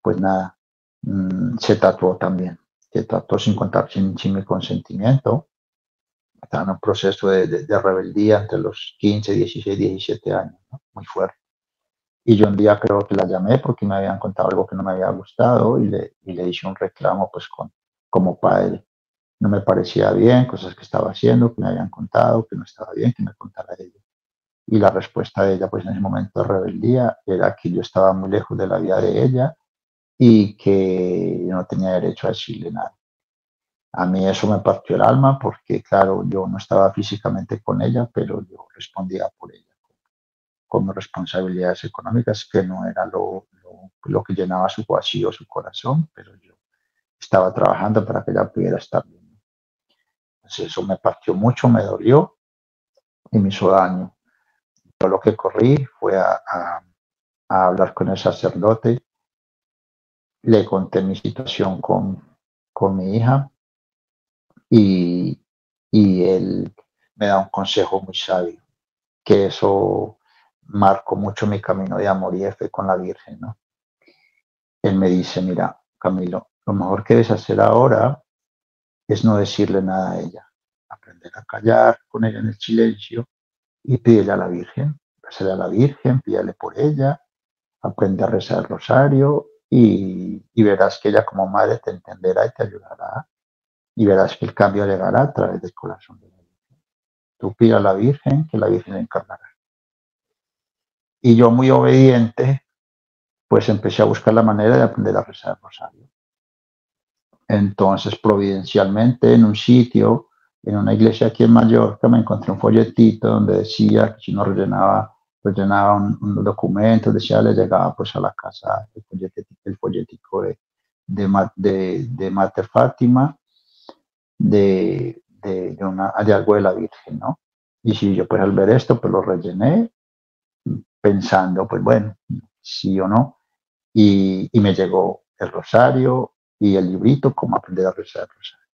Pues nada, mmm, se tatuó también que trató sin contar, sin, sin mi consentimiento. Estaba en un proceso de, de, de, rebeldía entre los 15, 16, 17 años, ¿no? muy fuerte. Y yo un día creo que la llamé porque me habían contado algo que no me había gustado y le, y le hice un reclamo pues con, como padre. No me parecía bien, cosas que estaba haciendo, que me habían contado, que no estaba bien, que me contara ella. Y la respuesta de ella pues en ese momento de rebeldía era que yo estaba muy lejos de la vida de ella y que no tenía derecho a decirle nada. A mí eso me partió el alma porque, claro, yo no estaba físicamente con ella, pero yo respondía por ella con responsabilidades económicas, que no era lo, lo, lo, que llenaba su vacío, su corazón, pero yo estaba trabajando para que ella pudiera estar bien. Entonces eso me partió mucho, me dolió y me hizo daño. Yo lo que corrí fue a, a, a hablar con el sacerdote le conté mi situación con, con mi hija y, y, él me da un consejo muy sabio, que eso marcó mucho mi camino de amor y de fe con la Virgen. ¿no? Él me dice, mira, Camilo, lo mejor que debes hacer ahora es no decirle nada a ella, aprender a callar con ella en el silencio y pídele a la Virgen, pídele a la Virgen, pídele por ella, aprende a rezar el rosario y, verás que ella como madre te entenderá y te ayudará y verás que el cambio llegará a través del corazón de la Virgen. Tú pide a la Virgen que la Virgen encarnará. Y yo muy obediente, pues empecé a buscar la manera de aprender a rezar el rosario. Entonces, providencialmente, en un sitio, en una iglesia aquí en Mallorca, me encontré un folletito donde decía que si no rellenaba pues llenaba un, un documento, decía, le llegaba pues a la casa el folletico, el folletico de, de, de, de Mater Fátima, de, de, de, una, de algo de la Virgen, ¿no? Y si yo pues al ver esto, pues lo rellené pensando, pues bueno, sí o no, y, y me llegó el rosario y el librito, como aprender a rezar el rosario.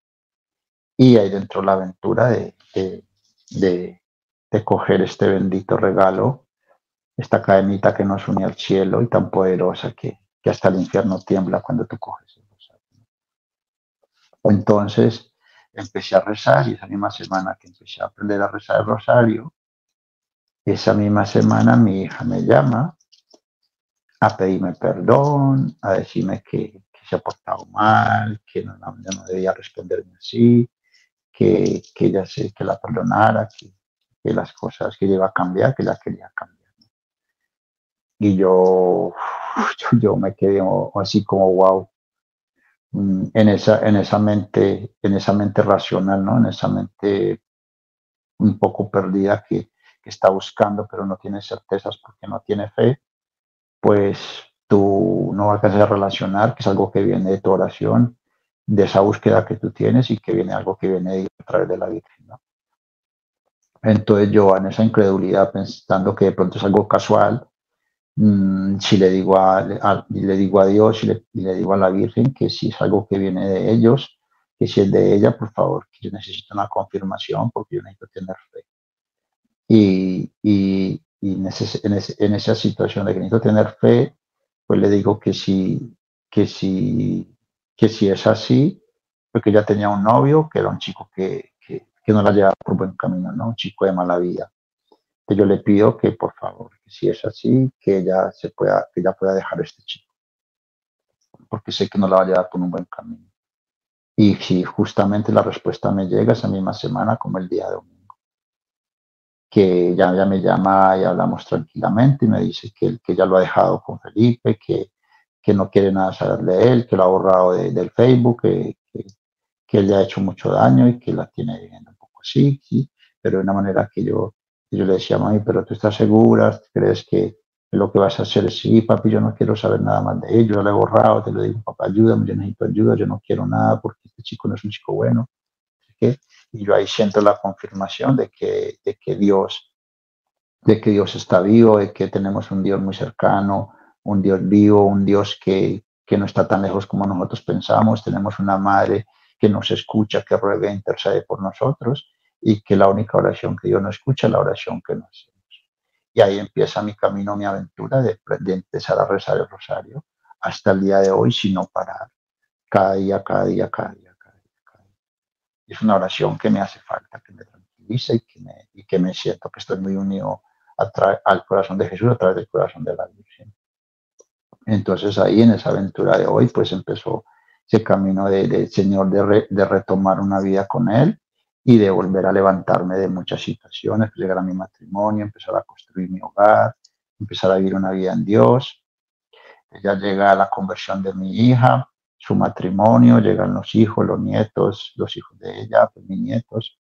Y ahí dentro la aventura de, de, de, de coger este bendito regalo esta cadenita que nos une al cielo y tan poderosa que, que hasta el infierno tiembla cuando tú coges el rosario. Entonces empecé a rezar y esa misma semana que empecé a aprender a rezar el rosario, esa misma semana mi hija me llama a pedirme perdón, a decirme que, se ha portado mal, que no, no, debía responderme así, que, que ella sé que la perdonara, que, que las cosas que iba a cambiar, que la quería cambiar y yo, yo, me quedé así como wow mm, en esa, en esa mente, en esa mente racional, ¿no? En esa mente un poco perdida que, que está buscando, pero no tiene certezas porque no tiene fe, pues tú no vas a relacionar, que es algo que viene de tu oración, de esa búsqueda que tú tienes y que viene algo que viene a través de la Virgen, ¿no? Entonces yo en esa incredulidad pensando que de pronto es algo casual, Mm, si le digo a, a, le digo a Dios y le, y le, digo a la Virgen que si es algo que viene de ellos, que si es de ella, por favor, que yo necesito una confirmación porque yo necesito tener fe. Y, y, y en, ese, en, ese, en, esa situación de que necesito tener fe, pues le digo que si, que si, que si es así, porque ya tenía un novio que era un chico que, que, que no la llevaba por buen camino, ¿no? Un chico de mala vida que yo le pido que por favor, si es así, que ella se pueda, que ella pueda dejar este chico. porque sé que no la va a llevar por un buen camino. Y si justamente la respuesta me llega esa misma semana, como el día de domingo, que ya, ya me llama y hablamos tranquilamente y me dice que, que ya lo ha dejado con Felipe, que, que no quiere nada saber de él, que lo ha borrado del Facebook, que, que, que, le ha hecho mucho daño y que la tiene viviendo un poco así, ¿sí? pero de una manera que yo, yo le decía, mami, pero tú estás segura, crees que lo que vas a hacer es, sí, papi, yo no quiero saber nada más de él, yo lo he borrado, te lo digo, papá, ayúdame, yo necesito ayuda, yo no quiero nada porque este chico no es un chico bueno. Y yo ahí siento la confirmación de que, de que Dios, de que Dios está vivo, de que tenemos un Dios muy cercano, un Dios vivo, un Dios que, que no está tan lejos como nosotros pensamos, tenemos una madre que nos escucha, que ruega e intercede por nosotros y que la única oración que Dios no escucha es la oración que nos y ahí empieza mi camino, mi aventura de, empezar a rezar el rosario hasta el día de hoy sin no parar. Cada día, cada día, cada día, cada día, cada día. Es una oración que me hace falta, que me tranquiliza y que me, y que me siento que estoy muy unido al corazón de Jesús a través del corazón de la Virgen. Entonces ahí en esa aventura de hoy pues empezó ese camino del de, Señor de, de retomar una vida con Él y de volver a levantarme de muchas situaciones, pues llegar a mi matrimonio, empezar a construir mi hogar, empezar a vivir una vida en Dios. Ya llega la conversión de mi hija, su matrimonio, llegan los hijos, los nietos, los hijos de ella, pues mis nietos.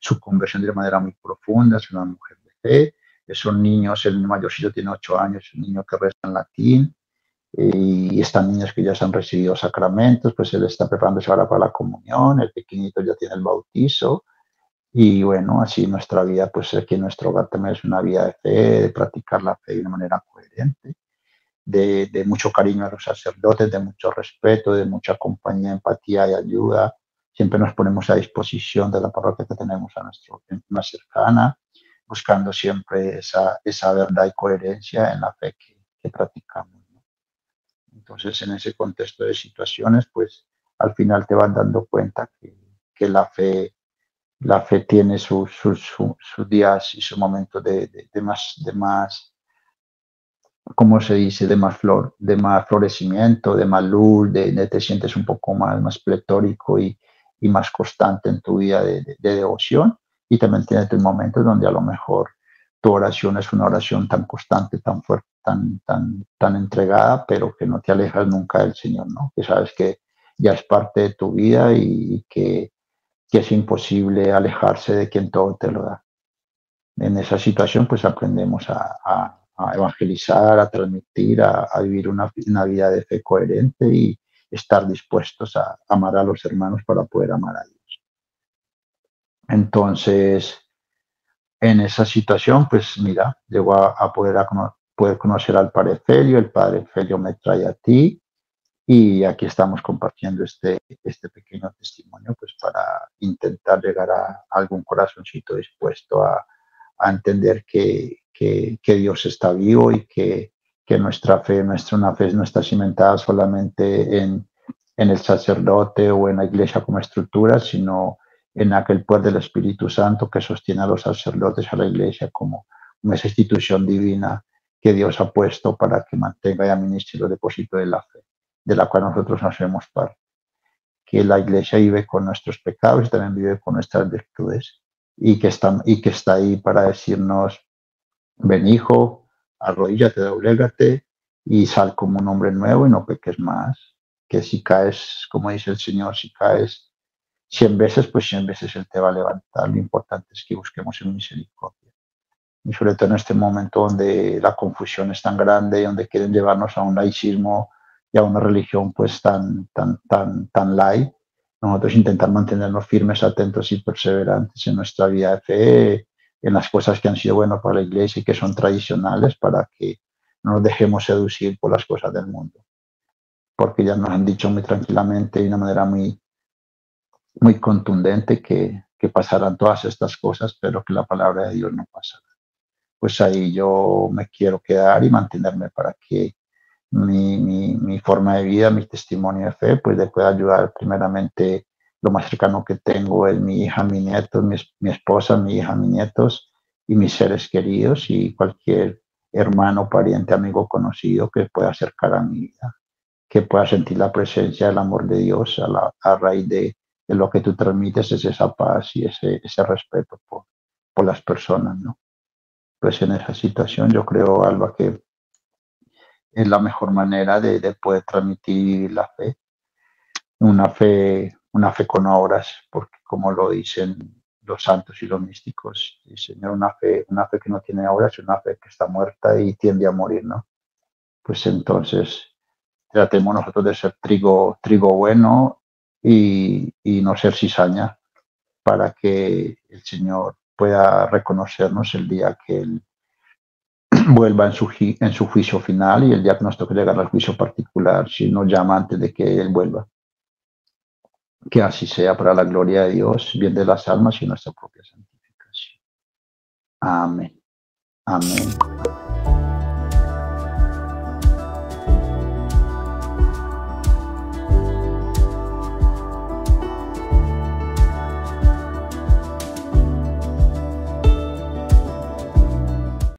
Su conversión de manera muy profunda, es una mujer de fe. Esos niños, el mayorcito tiene ocho años, es un niño que reza en latín, y están niños que ya se han recibido sacramentos, pues él está preparándose ahora para la comunión, el pequeñito ya tiene el bautizo, y bueno, así nuestra vida, pues aquí en nuestro hogar también es una vida de fe, de practicar la fe de una manera coherente, de, de mucho cariño a los sacerdotes, de mucho respeto, de mucha compañía, empatía y ayuda. Siempre nos ponemos a disposición de la parroquia que tenemos a nuestro más cercana, buscando siempre esa, esa verdad y coherencia en la fe que, que practicamos. Entonces, en ese contexto de situaciones, pues al final te van dando cuenta que, que la fe la fe tiene sus días y sus momentos de, de, más, de más, ¿cómo se dice? De más flor, de más florecimiento, de más luz, de, te sientes un poco más, más pletórico y, y más constante en tu vida de, devoción. Y también tienes tus momentos donde a lo mejor tu oración es una oración tan constante, tan fuerte, tan, tan, tan entregada, pero que no te alejas nunca del Señor, ¿no? Que sabes que ya es parte de tu vida y que, que es imposible alejarse de quien todo te lo da. En esa situación, pues aprendemos a, evangelizar, a transmitir, a, a vivir una, una, vida de fe coherente y estar dispuestos a amar a los hermanos para poder amar a Dios. Entonces, en esa situación, pues mira, llegó a, poder, a poder conocer al Padre Felio, el Padre Felio me trae a ti y aquí estamos compartiendo este, este pequeño testimonio pues para intentar llegar a algún corazoncito dispuesto a, a entender que, que, que, Dios está vivo y que, que nuestra fe, nuestra una fe no está cimentada solamente en, en el sacerdote o en la iglesia como estructura, sino en aquel poder del Espíritu Santo que sostiene a los sacerdotes, a la iglesia, como, esa institución divina que Dios ha puesto para que mantenga y administre el depósito de la fe, de la cual nosotros nos hacemos parte. Que la iglesia vive con nuestros pecados y también vive con nuestras virtudes y que está, y que está ahí para decirnos, ven hijo, arrodíllate, doblégate y sal como un hombre nuevo y no peques más. Que si caes, como dice el Señor, si caes 100 veces, pues 100 veces Él te va a levantar. Lo importante es que busquemos en misericordia. Y sobre todo en este momento donde la confusión es tan grande y donde quieren llevarnos a un laicismo y a una religión pues tan, tan, tan, tan light, nosotros intentar mantenernos firmes, atentos y perseverantes en nuestra vida de fe, en las cosas que han sido buenas para la iglesia y que son tradicionales para que no nos dejemos seducir por las cosas del mundo. Porque ya nos han dicho muy tranquilamente y de una manera muy, muy contundente que, que pasarán todas estas cosas, pero que la palabra de Dios no pasará. Pues ahí yo me quiero quedar y mantenerme para que mi, mi, mi, forma de vida, mi testimonio de fe, pues le pueda ayudar primeramente lo más cercano que tengo es mi hija, mi nieto, mi, mi esposa, mi hija, mis nietos y mis seres queridos y cualquier hermano, pariente, amigo conocido que pueda acercar a mi vida que pueda sentir la presencia del amor de Dios a, la, a raíz de, lo que tú transmites, es esa paz y ese, ese respeto por, por las personas, ¿no? Pues en esa situación yo creo, Alba, que es la mejor manera de, de poder transmitir la fe, una fe, una fe con obras, porque como lo dicen los santos y los místicos, Señor, una fe, una fe que no tiene obras es una fe que está muerta y tiende a morir, ¿no? Pues entonces tratemos nosotros de ser trigo, trigo bueno y, no ser cizaña para que el Señor pueda reconocernos el día que Él vuelva en su, en su juicio final y el día que nos toque llegar al juicio particular, si nos llama antes de que Él vuelva. Que así sea para la gloria de Dios, bien de las almas y nuestra propia santificación. Amén. Amén.